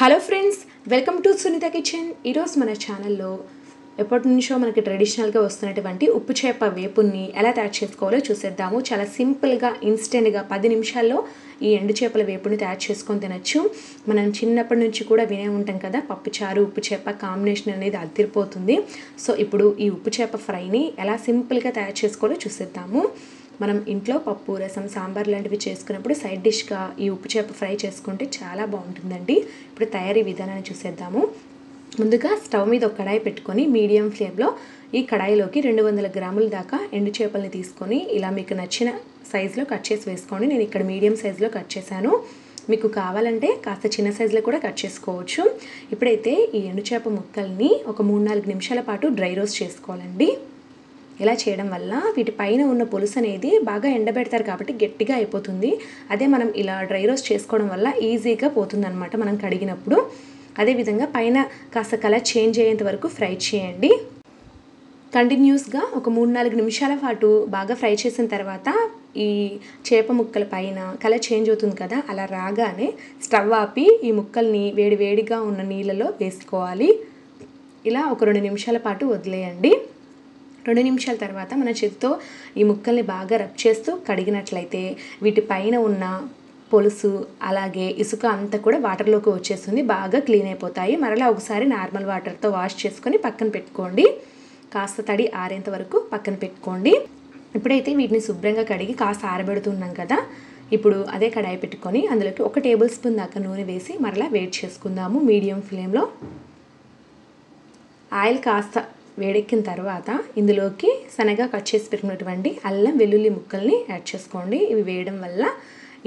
Hello friends welcome to Sunitha kitchen. ఈరోజు మన ఛానల్లో ఎప్పటి నుంచో మనకి ట్రెడిషనల్గా వస్తున్నటువంటి ఉప్పు చేప వేపుని ఎలా తయారు చేసుకోవాలో చూసేద్దాము. చాలా సింపుల్గా ఇన్స్టెంట్గా పది నిమిషాల్లో ఈ ఎండు చేపల వేపుని తయారు చేసుకొని తినచ్చు. మనం చిన్నప్పటి నుంచి కూడా వినే ఉంటాం కదా పప్పుచారు ఉప్పు చేప కాంబినేషన్ అనేది అదిరిపోతుంది. సో ఇప్పుడు ఈ ఉప్పు చేప ఫ్రైని ఎలా సింపుల్గా తయారు చేసుకోవాలో చూసేద్దాము. మనం ఇంట్లో పప్పు రసం సాంబార్ లాంటివి చేసుకున్నప్పుడు సైడ్ డిష్గా ఈ ఉప్పు చేప ఫ్రై చేసుకుంటే చాలా బాగుంటుందండి. ఇప్పుడు తయారీ విధానాన్ని చూసేద్దాము. ముందుగా స్టవ్ మీద ఒక కడాయి పెట్టుకొని మీడియం ఫ్లేమ్లో ఈ కడాయిలోకి రెండు వందల గ్రాముల దాకా ఎండు చేపల్ని తీసుకొని ఇలా మీకు నచ్చిన సైజులో కట్ చేసి వేసుకోండి. నేను ఇక్కడ మీడియం సైజులో కట్ చేశాను. మీకు కావాలంటే కాస్త చిన్న సైజులో కూడా కట్ చేసుకోవచ్చు. ఇప్పుడైతే ఈ ఎండు చేప ముక్కల్ని ఒక మూడు నాలుగు నిమిషాల పాటు డ్రై రోస్ట్ చేసుకోవాలండి. ఇలా చేయడం వల్ల వీటి పైన ఉన్న పులుసు అనేది బాగా ఎండబెడతారు కాబట్టి గట్టిగా అయిపోతుంది. అదే మనం ఇలా డ్రై రోస్ట్ చేసుకోవడం వల్ల ఈజీగా పోతుందన్నమాట మనం కడిగినప్పుడు. అదేవిధంగా పైన కాస్త కలర్ చేంజ్ అయ్యేంత వరకు ఫ్రై చేయండి. కంటిన్యూస్గా ఒక మూడు నాలుగు నిమిషాల పాటు బాగా ఫ్రై చేసిన తర్వాత ఈ చేప ముక్కల పైన కలర్ చేంజ్ అవుతుంది కదా అలా రాగానే స్టవ్ ఆపి ఈ ముక్కల్ని వేడి వేడిగా ఉన్న నీళ్ళలో వేసుకోవాలి. ఇలా ఒక రెండు నిమిషాల పాటు వదిలేయండి. రెండు నిమిషాల తర్వాత మన చేతితో ఈ ముక్కల్ని బాగా రబ్ చేస్తూ కడిగినట్లయితే వీటి పైన ఉన్న పొలుసు అలాగే ఇసుక అంతా కూడా వాటర్లోకి వచ్చేస్తుంది బాగా క్లీన్ అయిపోతాయి. మరలా ఒకసారి నార్మల్ వాటర్తో వాష్ చేసుకొని పక్కన పెట్టుకోండి. కాస్త తడి ఆరేంత వరకు పక్కన పెట్టుకోండి. ఇప్పుడైతే వీటిని శుభ్రంగా కడిగి కాస్త ఆరబెడుతున్నాం కదా ఇప్పుడు అదే కడాయి పెట్టుకొని అందులోకి ఒక టేబుల్ స్పూన్ దాకా నూనె వేసి మరలా వేడి చేసుకుందాము మీడియం ఫ్లేమ్లో. ఆయిల్ కాస్త వేడెక్కిన తర్వాత ఇందులోకి సన్నగా కట్ చేసి పెట్టుకున్నటువంటి అల్లం వెల్లుల్లి ముక్కల్ని యాడ్ చేసుకోండి. ఇవి వేయడం వల్ల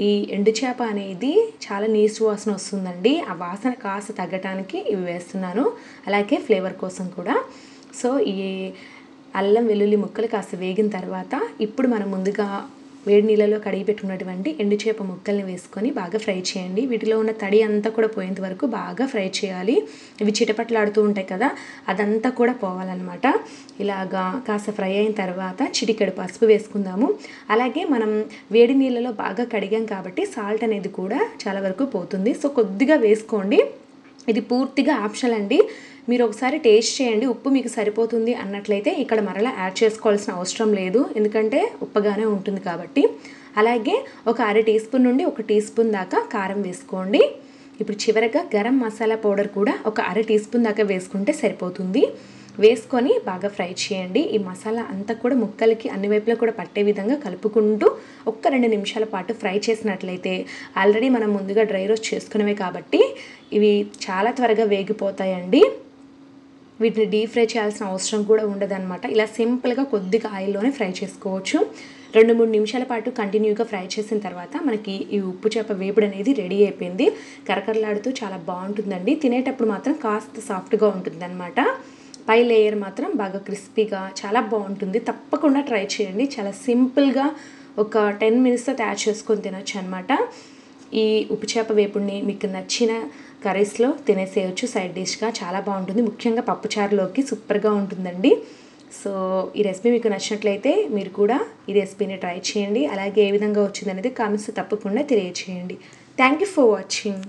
ఈ ఎండు చేప అనేది చాలా నీసు వాసన వస్తుందండి. ఆ వాసన కాస్త తగ్గటానికి ఇవి వేస్తున్నాను. అలాగే ఫ్లేవర్ కోసం కూడా. సో ఈ అల్లం వెల్లుల్లి ముక్కలు కాస్త వేగిన తర్వాత ఇప్పుడు మనం ముందుగా వేడి నీళ్ళలో కడిగి పెట్టుకున్నటువంటి ఎండు చేప ముక్కల్ని వేసుకొని బాగా ఫ్రై చేయండి. వీటిలో ఉన్న తడి అంతా కూడా పోయేంత వరకు బాగా ఫ్రై చేయాలి. ఇవి చిటపట్లాడుతూ ఉంటాయి కదా అదంతా కూడా పోవాలన్నమాట. ఇలాగా కాస్త ఫ్రై అయిన తర్వాత చిటికెడు పసుపు వేసుకుందాము. అలాగే మనం వేడి నీళ్ళలో బాగా కడిగాం కాబట్టి సాల్ట్ అనేది కూడా చాలా వరకు పోతుంది. సో కొద్దిగా వేసుకోండి. ఇది పూర్తిగా ఆప్షనల్ అండి. మీరు ఒకసారి టేస్ట్ చేయండి ఉప్పు మీకు సరిపోతుంది అన్నట్లయితే ఇక్కడ మరలా యాడ్ చేసుకోవాల్సిన అవసరం లేదు. ఎందుకంటే ఉప్పగానే ఉంటుంది కాబట్టి. అలాగే ఒక అర టీ స్పూన్ నుండి ఒక టీ స్పూన్ దాకా కారం వేసుకోండి. ఇప్పుడు చివరగా గరం మసాలా పౌడర్ కూడా ఒక అర టీ స్పూన్ దాకా వేసుకుంటే సరిపోతుంది. వేసుకొని బాగా ఫ్రై చేయండి. ఈ మసాలా అంతా కూడా ముక్కలకి అన్ని వైపులా కూడా పట్టే విధంగా కలుపుకుంటూ ఒక్క రెండు నిమిషాల పాటు ఫ్రై చేసినట్లయితే ఆల్రెడీ మనం ముందుగా డ్రై రోస్ట్ చేసుకునేవే కాబట్టి ఇవి చాలా త్వరగా వేగిపోతాయండి. వీటిని డీప్ ఫ్రై చేయాల్సిన అవసరం కూడా ఉండదన్నమాట. ఇలా సింపుల్గా కొద్దిగా ఆయిల్లోనే ఫ్రై చేసుకోవచ్చు. రెండు మూడు నిమిషాల పాటు కంటిన్యూగా ఫ్రై చేసిన తర్వాత మనకి ఈ ఉప్పు చేప వేపుడు అనేది రెడీ అయిపోయింది. కరకరలాడుతూ చాలా బాగుంటుందండి. తినేటప్పుడు మాత్రం కాస్త సాఫ్ట్గా ఉంటుందన్నమాట. పై లేయర్ మాత్రం బాగా క్రిస్పీగా చాలా బాగుంటుంది. తప్పకుండా ట్రై చేయండి. చాలా సింపుల్గా ఒక టెన్ మినిట్స్తో తయారు చేసుకొని తినొచ్చు అనమాట ఈ ఉప్పు చేప వేపుడిని మీకు నచ్చిన కర్రీస్లో తినేసేయచ్చు. సైడ్ డిష్గా చాలా బాగుంటుంది. ముఖ్యంగా పప్పుచారులోకి సూపర్గా ఉంటుందండి. సో ఈ రెసిపీ మీకు నచ్చినట్లయితే మీరు కూడా ఈ రెసిపీని ట్రై చేయండి. అలాగే ఏ విధంగా వచ్చిందనేది కామెంట్స్ తప్పకుండా తెలియచేయండి. Thank you for watching.